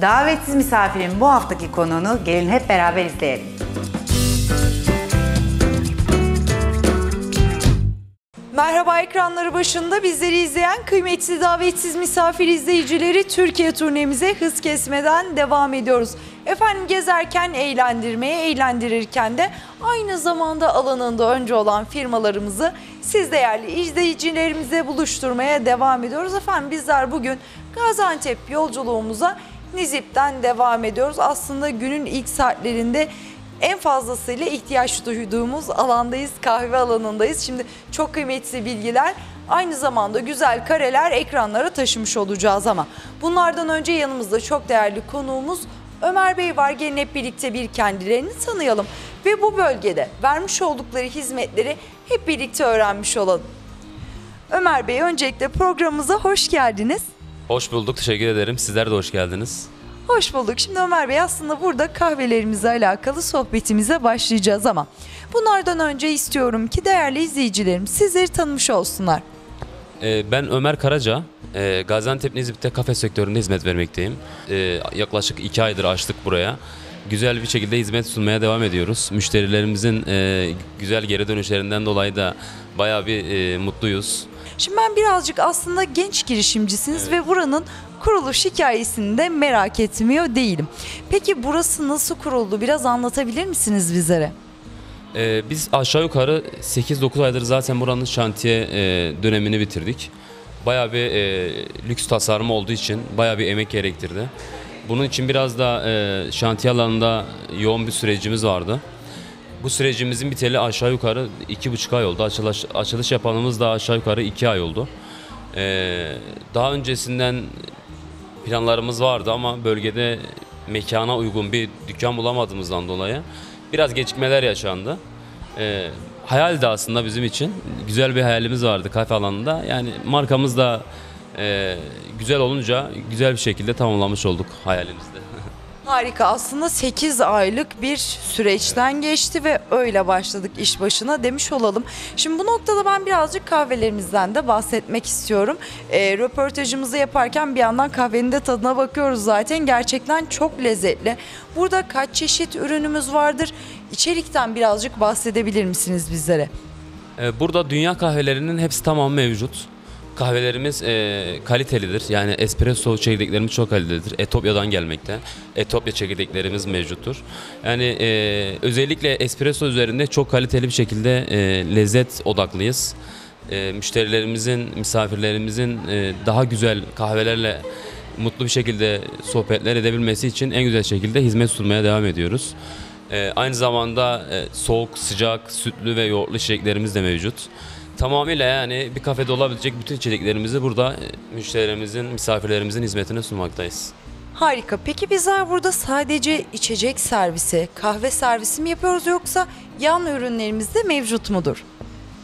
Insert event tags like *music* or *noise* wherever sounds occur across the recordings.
Davetsiz misafirin bu haftaki konuğunu gelin hep beraber izleyelim. Merhaba ekranları başında bizleri izleyen kıymetli davetsiz misafir izleyicileri Türkiye turnemize hız kesmeden devam ediyoruz. Efendim gezerken eğlendirmeye, eğlendirirken de aynı zamanda alanında önce olan firmalarımızı siz değerli izleyicilerimize buluşturmaya devam ediyoruz. Efendim bizler bugün Gaziantep yolculuğumuza Nizip'ten devam ediyoruz. Aslında günün ilk saatlerinde en fazlasıyla ihtiyaç duyduğumuz alandayız, kahve alanındayız. Şimdi çok kıymetli bilgiler, aynı zamanda güzel kareler ekranlara taşımış olacağız ama bunlardan önce yanımızda çok değerli konuğumuz Ömer Bey var. Gelin hep birlikte bir kendilerini tanıyalım ve bu bölgede vermiş oldukları hizmetleri hep birlikte öğrenmiş olalım. Ömer Bey öncelikle programımıza hoş geldiniz. Hoş bulduk, teşekkür ederim. Sizler de hoş geldiniz. Hoş bulduk. Şimdi Ömer Bey aslında burada kahvelerimizle alakalı sohbetimize başlayacağız ama bunlardan önce istiyorum ki değerli izleyicilerim sizleri tanımış olsunlar. Ee, ben Ömer Karaca, ee, Gaziantep Nizip'te kafe sektöründe hizmet vermekteyim. Ee, yaklaşık iki aydır açtık buraya. Güzel bir şekilde hizmet sunmaya devam ediyoruz. Müşterilerimizin ee, güzel geri dönüşlerinden dolayı da bayağı bir ee, mutluyuz. Şimdi ben birazcık aslında genç girişimcisiniz ve buranın kuruluş hikayesini de merak etmiyor değilim. Peki burası nasıl kuruldu? Biraz anlatabilir misiniz bizlere? Ee, biz aşağı yukarı 8-9 aydır zaten buranın şantiye ee, dönemini bitirdik. Bayağı bir ee, lüks tasarım olduğu için bayağı bir emek gerektirdi. Bunun için biraz da ee, şantiye alanında yoğun bir sürecimiz vardı. Bu sürecimizin biteli aşağı yukarı iki buçuk ay oldu. Açılış, açılış yapanımız da aşağı yukarı iki ay oldu. Ee, daha öncesinden planlarımız vardı ama bölgede mekana uygun bir dükkan bulamadığımızdan dolayı biraz gecikmeler yaşandı. Ee, hayal de aslında bizim için güzel bir hayalimiz vardı kafe alanında. Yani markamız da e, güzel olunca güzel bir şekilde tamamlamış olduk hayalimizde. *laughs* Harika aslında 8 aylık bir süreçten geçti ve öyle başladık iş başına demiş olalım. Şimdi bu noktada ben birazcık kahvelerimizden de bahsetmek istiyorum. E, röportajımızı yaparken bir yandan kahvenin de tadına bakıyoruz zaten. Gerçekten çok lezzetli. Burada kaç çeşit ürünümüz vardır? İçerikten birazcık bahsedebilir misiniz bizlere? Ee, Burada dünya kahvelerinin hepsi tamamı mevcut. Kahvelerimiz e, kalitelidir. Yani espresso çekirdeklerimiz çok kalitelidir. Etopya'dan gelmekte. Etopya çekirdeklerimiz mevcuttur. Yani e, özellikle espresso üzerinde çok kaliteli bir şekilde e, lezzet odaklıyız. E, müşterilerimizin, misafirlerimizin e, daha güzel kahvelerle mutlu bir şekilde sohbetler edebilmesi için en güzel şekilde hizmet sunmaya devam ediyoruz. E, aynı zamanda e, soğuk, sıcak, sütlü ve yoğurtlu içeceklerimiz de mevcut. Tamamıyla yani bir kafede olabilecek bütün içeceklerimizi burada e, müşterilerimizin, misafirlerimizin hizmetine sunmaktayız. Harika. Peki bizler burada sadece içecek servisi, kahve servisi mi yapıyoruz yoksa yan ürünlerimiz de mevcut mudur?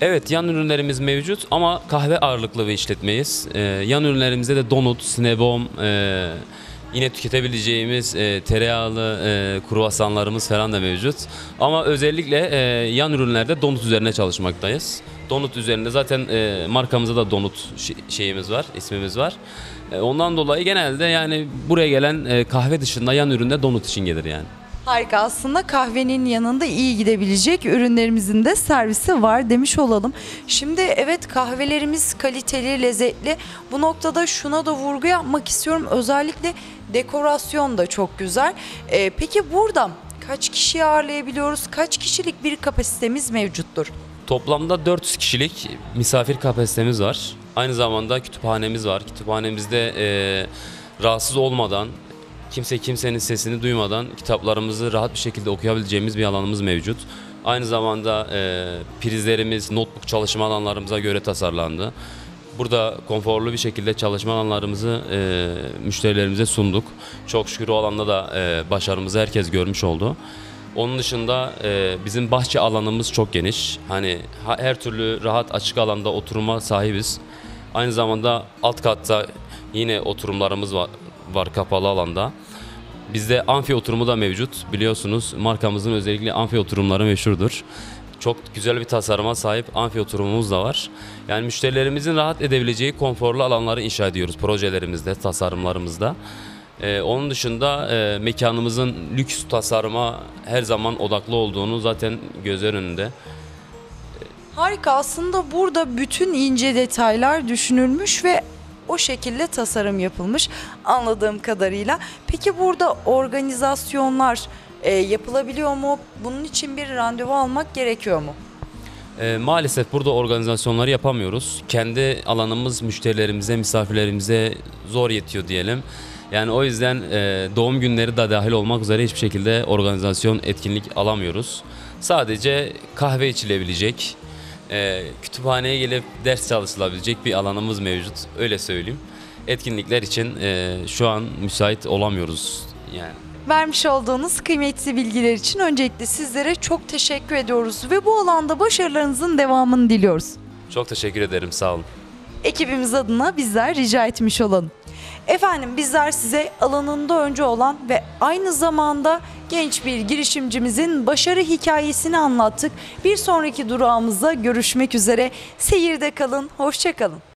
Evet yan ürünlerimiz mevcut ama kahve ağırlıklı bir işletmeyiz. Ee, yan ürünlerimizde de donut, sinebom, e, yine tüketebileceğimiz e, tereyağlı e, kruvasanlarımız falan da mevcut. Ama özellikle e, yan ürünlerde donut üzerine çalışmaktayız. Donut üzerinde zaten e, markamızda da donut şeyimiz var, ismimiz var. E, ondan dolayı genelde yani buraya gelen e, kahve dışında yan üründe donut için gelir yani. Harika aslında kahvenin yanında iyi gidebilecek ürünlerimizin de servisi var demiş olalım. Şimdi evet kahvelerimiz kaliteli, lezzetli. Bu noktada şuna da vurgu yapmak istiyorum. Özellikle dekorasyon da çok güzel. Ee, peki burada kaç kişiyi ağırlayabiliyoruz? Kaç kişilik bir kapasitemiz mevcuttur? Toplamda 400 kişilik misafir kapasitemiz var. Aynı zamanda kütüphanemiz var. Kütüphanemizde e, rahatsız olmadan, kimse kimsenin sesini duymadan kitaplarımızı rahat bir şekilde okuyabileceğimiz bir alanımız mevcut. Aynı zamanda e, prizlerimiz notebook çalışma alanlarımıza göre tasarlandı. Burada konforlu bir şekilde çalışma alanlarımızı e, müşterilerimize sunduk. Çok şükür o alanda da e, başarımızı herkes görmüş oldu. Onun dışında e, bizim bahçe alanımız çok geniş. Hani ha- her türlü rahat açık alanda oturuma sahibiz. Aynı zamanda alt katta yine oturumlarımız var, var kapalı alanda. Bizde amfi oturumu da mevcut. Biliyorsunuz markamızın özellikle amfi oturumları meşhurdur. Çok güzel bir tasarıma sahip amfi oturumumuz da var. Yani müşterilerimizin rahat edebileceği konforlu alanları inşa ediyoruz projelerimizde, tasarımlarımızda. Ee, onun dışında e, mekanımızın lüks tasarıma her zaman odaklı olduğunu zaten gözler önünde. Harika aslında burada bütün ince detaylar düşünülmüş ve o şekilde tasarım yapılmış anladığım kadarıyla. Peki burada organizasyonlar e, yapılabiliyor mu? Bunun için bir randevu almak gerekiyor mu? Ee, maalesef burada organizasyonları yapamıyoruz. Kendi alanımız müşterilerimize, misafirlerimize zor yetiyor diyelim. Yani o yüzden e, doğum günleri de dahil olmak üzere hiçbir şekilde organizasyon, etkinlik alamıyoruz. Sadece kahve içilebilecek, e, kütüphaneye gelip ders çalışılabilecek bir alanımız mevcut. Öyle söyleyeyim. Etkinlikler için e, şu an müsait olamıyoruz yani. Vermiş olduğunuz kıymetli bilgiler için öncelikle sizlere çok teşekkür ediyoruz ve bu alanda başarılarınızın devamını diliyoruz. Çok teşekkür ederim, sağ olun. ekibimiz adına bizler rica etmiş olalım. Efendim bizler size alanında önce olan ve aynı zamanda genç bir girişimcimizin başarı hikayesini anlattık. Bir sonraki durağımızda görüşmek üzere. Seyirde kalın, hoşça kalın.